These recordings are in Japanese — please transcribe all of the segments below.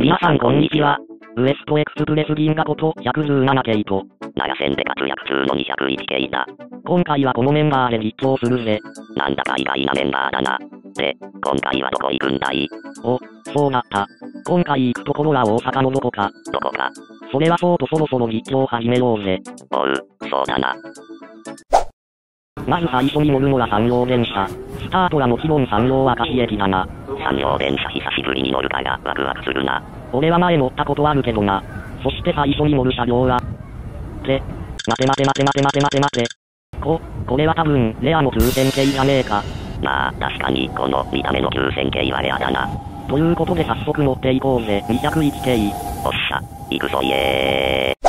皆さんこんにちは。ウエストエクスプレス銀河こと117系と、長線で活躍中の201系だ。今回はこのメンバーで実況するぜ。なんだか意外なメンバーだな。で、今回はどこ行くんだい？お、そうだった。今回行くところは大阪のどこか？どこか？それはそうとそろそろ実況始めようぜ。おう、そうだな。まず最初に乗るのは山陽電車。スタートはもちろん山陽明石駅だな。山陽電車久しぶりに乗るからワクワクするな。俺は前乗ったことあるけどな。そして最初に乗る車両は。って、待て待て待て待て待て待て待て。こ、これは多分、レアの9000系じゃねえか。まあ、確かにこの見た目の9000系はレアだな。ということで早速乗っていこうぜ。201系。おっしゃ、行くぞイエ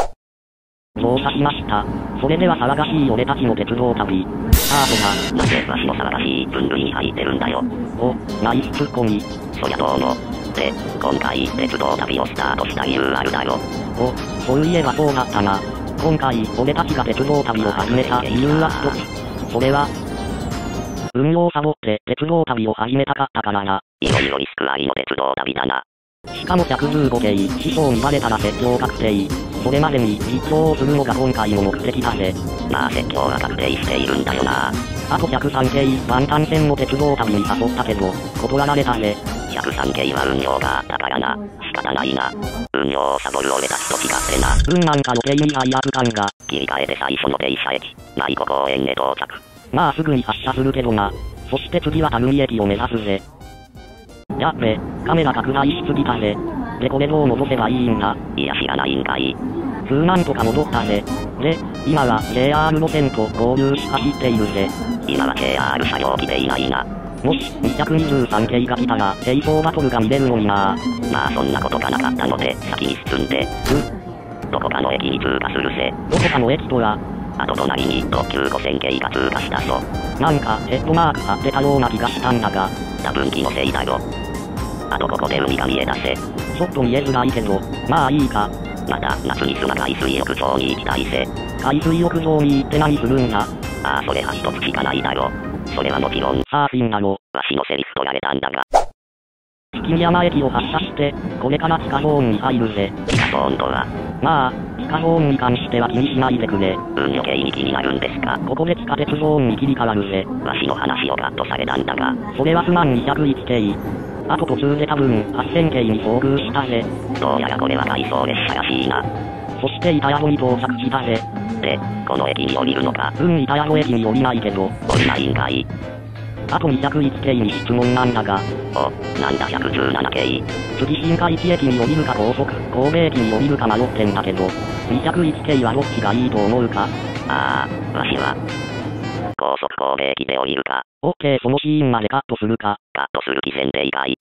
乗車しました。それでは騒がしい俺たちの鉄道旅。スタートー。なぜわしの騒がしい分類に入ってるんだよ。だ。お、ナイスツッコミ？そりゃどうも。で、今回鉄道旅をスタートした理由あるだろ。お、そういえばそうだったな。今回、俺たちが鉄道旅を始めた理由は一つ。それは、運用をサボって鉄道旅を始めたかったからな。いろいろリスクありの鉄道旅だな。しかも115系、師匠にバレたら説教確定。それまでに実況をするのが今回の目的だぜ。まあ説教は確定しているんだよな。あと103系、万端線の鉄道旅に誘ったけど、断られたぜ。103系は運用があったからな。仕方ないな。運用をサボる俺たちと違ってな。運なんか余計に罪悪感が。切り替えて最初の停車駅、舞子公園へ到着。まあすぐに発車するけどな。そして次は垂水駅を目指すぜ。やっべ、カメラ拡大しすぎたぜ。でこれどう戻せばいいんだ。いや知らないんかい。なんとか戻ったぜ。で、今は JR 路線と合流し走っているぜ。今は JR 車両来ていないな。もし223系が来たら、並走バトルが見れるのになまあそんなことがなかったので、先に進んで、どこかの駅に通過するぜ。どこかの駅とは、あと隣に特急5000系が通過したぞ。なんかヘッドマーク貼ってたような気がしたんだが、多分気のせいだろ。あとここで海が見え出せ。ちょっと見えづらいけど、まあいいか。また夏に砂海水浴場に行きたいぜ。海水浴場に行って何するんだああそれは一つしかないだろ。それはもちろん、サーフィンだろ。わしのセリフ取られたんだが、月見山駅を発車して、これから地下ゾーンに入るぜ。地下ゾーンとは、まあ、地下ゾーンに関しては気にしないでくれ。運余計に気になるんですか。ここで地下鉄ゾーンに切り替わるぜ。わしの話をカットされたんだが、それはすまん201系。あと途中で多分8000系に遭遇したぜ。どうやらこれは回送列車らしいな。そして板宿に到着したぜ。で、この駅に降りるのか、うん、板宿駅に降りないけど、降りないんかい。あと201系に質問なんだが、お、なんだ117系。次新海地駅に降りるか高速、神戸駅に降りるか迷ってんだけど、201系はどっちがいいと思うか？ああ、わしは、高速神戸駅で降りるか、オッケーそのシーンまでカットするか。カットする気せんでいかい。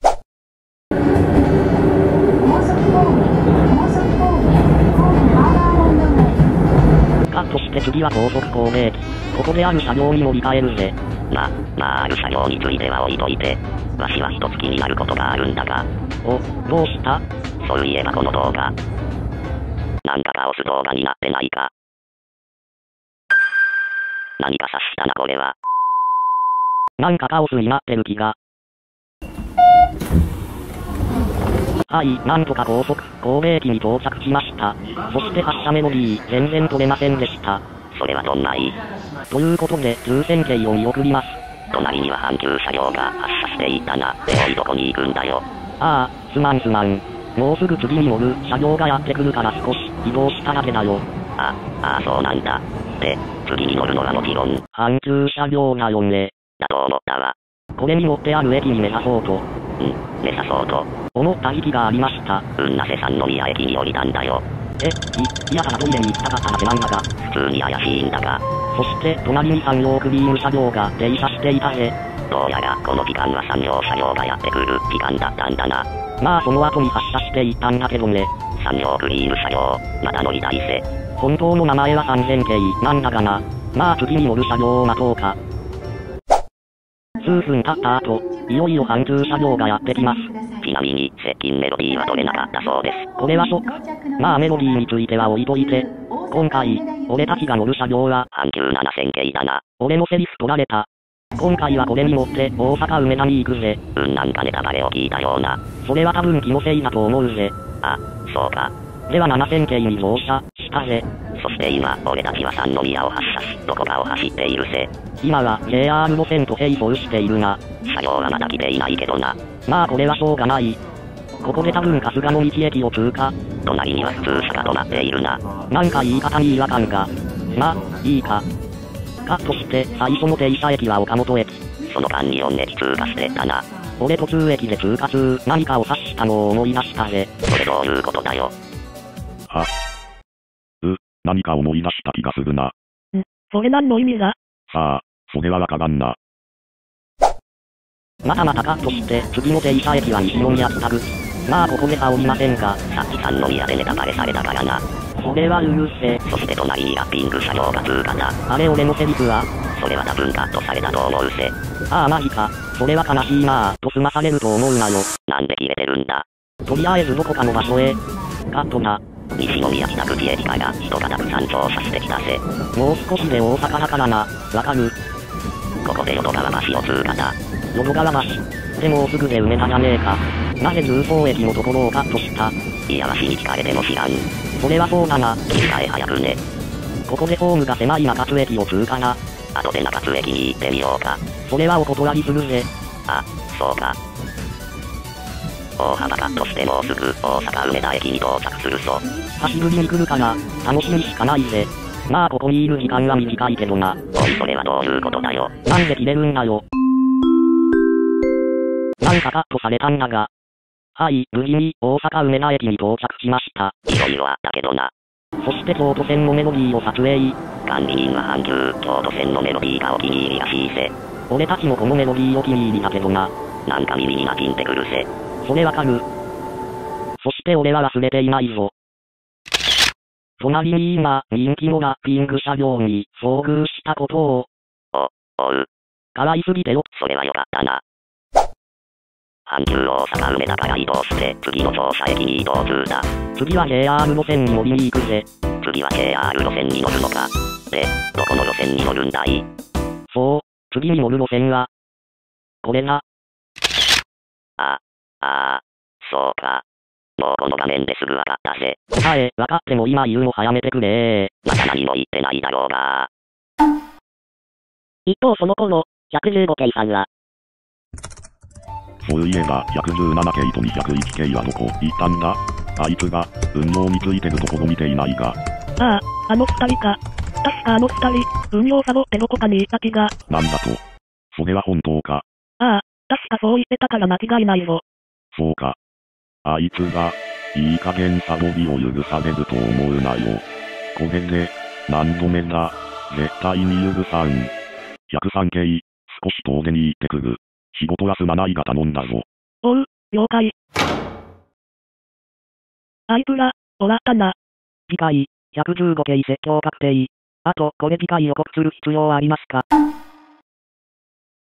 カットして次は高速神戸駅。ここである車両に乗り換えるぜ。ま、まあある車両については置いといて、わしは一つ気になることがあるんだが、お、どうしたそういえばこの動画、なんかカオス動画になってないか。何か察したなこれは。なんかカオスになってる気が。はい、なんとか高速、神戸駅に到着しました。そして発車メロディー、全然取れませんでした。それはどんないということで、9000系を見送ります。隣には阪急車両が発車していたな。でおいどこに行くんだよ。ああ、すまんすまん。もうすぐ次に乗る車両がやってくるから少し移動しただけだよ。あ、ああそうなんだ。で、次に乗るのはもちろん、阪急車両だよね。だと思ったわ。これに乗ってある駅に目指そうと、ん、目指そうと、思った時期がありました。うんなせ三宮駅に降りたんだよ。え、い、いやからトイレに行きたかっただけなんだが。普通に怪しいんだが、そして、隣に産業クリーム車両が停車していたぜ。どうやらこの時間は産業車両がやってくる時間だったんだな。まあその後に発車していったんだけどね。産業クリーム車両、まだ乗りたいぜ。本当の名前は3000系なんだがな。まあ次に乗る車両を待とうか。数分経った後、いよいよ阪急車両がやってきます。ちなみに、接近メロディーは取れなかったそうです。これはショック。まあメロディーについては置いといて。今回、俺たちが乗る車両は、阪急7000系だな。俺のセリフ取られた。今回はこれに乗って大阪梅田に行くぜ。うんなんかネタバレを聞いたような。それは多分気のせいだと思うぜ。あ、そうか。では7000系に乗車したぜ。そして今、俺たちは三宮を発車し、どこかを走っているぜ。今は JR 路線と並走しているが、作業はまだ来ていないけどな。まあこれはしょうがない。ここで多分春日の道駅を通過。隣には普通車が止まっているな。なんか言い方に違和感が。まあ、いいか。カットして最初の停車駅は岡本駅。その間に4駅通過してたな。俺途中駅で通過中何かを察したのを思い出したぜ。それどういうことだよ。は。う、何か思い出した気がするな。それ何の意味ださあ、それはわからんな。またまたカットして次の停車駅は西宮つたぐ。まあここでは降りませんが、さっき三宮でネタバレされたからな。それはうるせえ。そして隣にラッピング車両が通過だ。あれ俺のセリフは？それは多分カットされたと思うぜ。ああマジか。それは悲しいなぁ、と済まされると思うなよ。なんで切れてるんだ。とりあえずどこかの場所へ。カットな。西宮北口駅から人がたくさん乗車してきたぜ。もう少しで大阪だからな。わかるここで淀川橋を通過だ。淀川橋。でもうすぐで梅田じゃねえか。なぜ重曹駅のところをカットしたいやわしに聞かれても知らん。それはそうだな。切り替え早くね。ここでホームが狭い中津駅を通過な。後で中津駅に行ってみようか。それはお断りするぜ。あ、そうか。大幅カットしてもうすぐ大阪梅田駅に到着するぞ。走りに来るから、楽しみしかないぜ。まあここにいる時間は短いけどな。おいそれはどういうことだよ。なんで切れるんだよ。なんかカットされたんだが。はい、無事に大阪梅田駅に到着しました。いろいろあったけどな。そして京都線のメロディーを撮影。管理人は阪急京都線のメロディーがお気に入りらしいぜ。俺たちもこのメロディーお気に入りだけどな。なんか耳に馴染んでくるぜ。それわかる。そして俺は忘れていないぞ。隣に今、人気のラッピング車両に遭遇したことを、おう、可愛すぎてよ。それはよかったな。阪急大阪梅田から移動して次の乗車駅に移動中だ。次は JR 路線に乗りに行くぜ。次は JR 路線に乗るのか。で、どこの路線に乗るんだい？そう、次に乗る路線は、これな。あ、ああ、そうか。もうこの画面ですぐわかったぜ。答え、分かっても今言うの早めてくれまだ何も言ってないだろうが。一方その頃、115系さんは、そういえば、117系と201系はどこ行ったんだ？あいつが、運用についてるところ見ていないが、ああ、あの二人か。確かあの二人、運用サボってどこかにいた気が。なんだと。それは本当か？ああ、確かそう言ってたから間違いないぞ。そうか。あいつが、いい加減サボりを許されると思うなよ。これで、何度目だ。絶対に許さん。103系、少し遠出に行ってくる。仕事はすまないが頼んだぞ。おう、了解。あいつら、終わったな。次回、115系説教確定。あと、これ次回予告する必要はありますか？